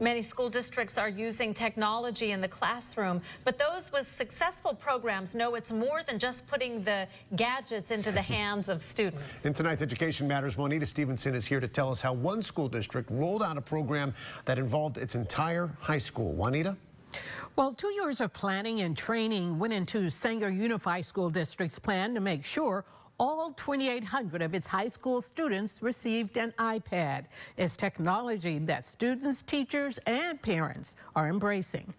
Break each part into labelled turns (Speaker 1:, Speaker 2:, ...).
Speaker 1: Many school districts are using technology in the classroom, but those with successful programs know it's more than just putting the gadgets into the hands of students.
Speaker 2: In tonight's Education Matters, Juanita Stevenson is here to tell us how one school district rolled out a program that involved its entire high school. Juanita?
Speaker 3: Well, two years of planning and training went into Sanger Unified School District's plan to make sure all 2,800 of its high school students received an iPad. It's technology that students, teachers, and parents are embracing.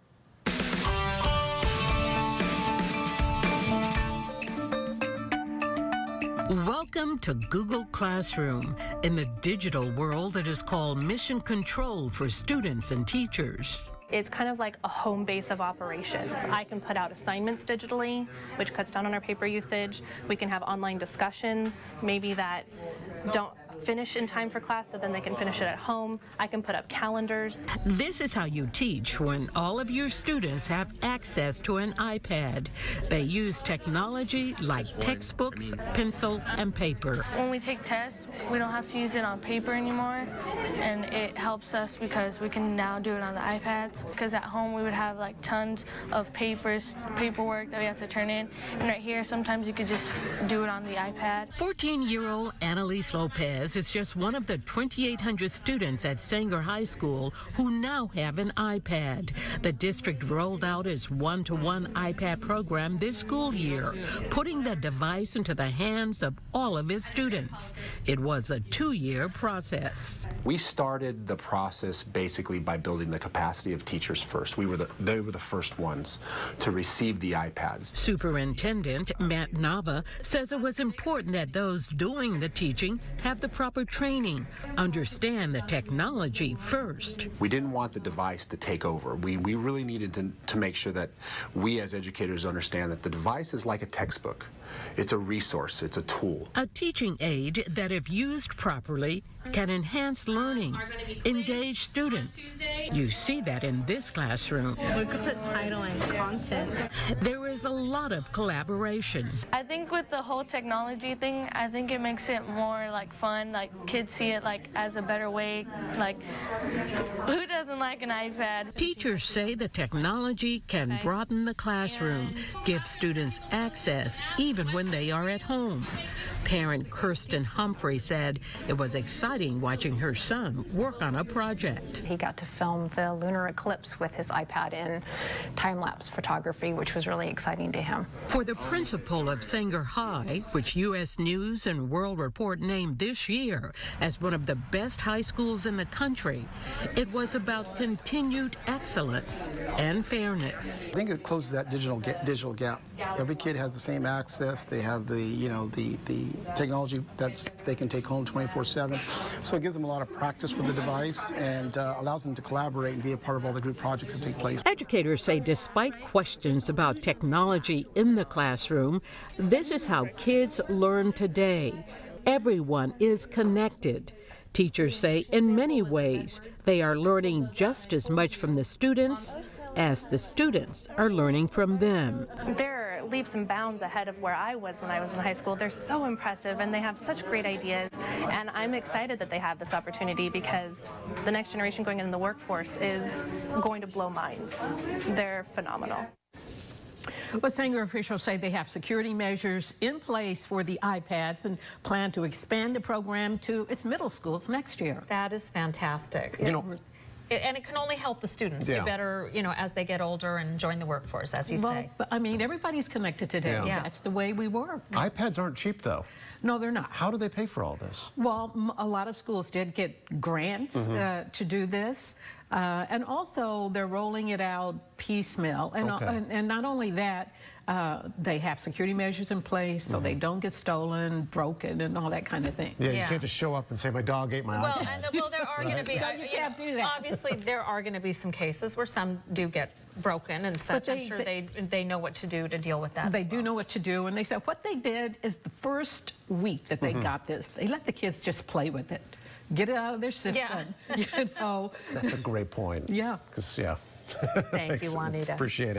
Speaker 3: Welcome to Google Classroom. In the digital world, it is called mission control for students and teachers
Speaker 4: it's kind of like a home base of operations. I can put out assignments digitally, which cuts down on our paper usage. We can have online discussions, maybe that don't finish in time for class so then they can finish it at home. I can put up calendars.
Speaker 3: This is how you teach when all of your students have access to an iPad. They use technology like textbooks, pencil, and paper.
Speaker 5: When we take tests, we don't have to use it on paper anymore, and it helps us because we can now do it on the iPads. Because at home we would have like tons of papers, paperwork that we have to turn in, and right here sometimes you could just do it on the iPad.
Speaker 3: 14-year-old Annalise Lopez is just one of the 2,800 students at Sanger High School who now have an iPad. The district rolled out its one-to-one iPad program this school year, putting the device into the hands of all of its students. It was a two-year process.
Speaker 6: We started the process basically by building the capacity of teachers first. We were the, they were the first ones to receive the iPads.
Speaker 3: Superintendent Matt Nava says it was important that those doing the teaching have the proper training, understand the technology first.
Speaker 6: We didn't want the device to take over. We, we really needed to, to make sure that we as educators understand that the device is like a textbook. It's a resource, it's a tool.
Speaker 3: A teaching aid that, if used properly, can enhance learning, engage students. You see that in this classroom.
Speaker 7: We could put title and content.
Speaker 3: There is a lot of collaboration.
Speaker 5: I think with the whole technology thing, I think it makes it more like fun. Like kids see it like as a better way. Like who doesn't like an iPad?
Speaker 3: Teachers say the technology can broaden the classroom, give students access even when they are at home. Parent Kirsten Humphrey said it was exciting watching her son work on a project.
Speaker 8: He got to film the lunar eclipse with his iPad in time-lapse photography, which was really exciting to him.
Speaker 3: For the principal of Sanger High, which U.S. News and World Report named this year as one of the best high schools in the country, it was about continued excellence and fairness.
Speaker 9: I think it closes that digital digital gap. Every kid has the same access. They have the, you know, the, the technology that they can take home 24-7. So it gives them a lot of practice with the device and uh, allows them to collaborate and be a part of all the group projects that take place.
Speaker 3: Educators say despite questions about technology in the classroom, this is how kids learn today. Everyone is connected. Teachers say in many ways they are learning just as much from the students as the students are learning from them.
Speaker 4: They're leaps and bounds ahead of where I was when I was in high school. They're so impressive and they have such great ideas. And I'm excited that they have this opportunity because the next generation going into the workforce is going to blow minds. They're phenomenal.
Speaker 3: Well, Sanger officials say they have security measures in place for the iPads and plan to expand the program to its middle schools next year.
Speaker 1: That is fantastic. You know, and it can only help the students yeah. do better, you know, as they get older and join the workforce, as you
Speaker 3: well,
Speaker 1: say.
Speaker 3: I mean, everybody's connected today. Yeah. yeah. That's the way we work.
Speaker 2: iPads aren't cheap, though.
Speaker 3: No, they're not.
Speaker 2: How do they pay for all this?
Speaker 3: Well, a lot of schools did get grants mm -hmm. uh, to do this. Uh, and also, they're rolling it out piecemeal. And, okay. and, and, not only that, uh, they have security measures in place so mm -hmm. they mm-hmm. don't get stolen, broken, and all that kind of thing.
Speaker 2: Yeah, you can't just show up and say, my dog ate my
Speaker 1: well, iPad. And, well, there are going to be, no, you, can't know, do that. obviously, there are going to be some cases where some do get broken and such. They, I'm sure they, they, they know what to do to deal with that.
Speaker 3: They well. do know what to do, and they said what they did is the first week that they mm -hmm. got this, they let the kids just play with it get it out of their system. Yeah. you know.
Speaker 2: That's a great point.
Speaker 3: Yeah.
Speaker 2: Because, yeah.
Speaker 1: Thank you, Juanita.
Speaker 2: Appreciate it.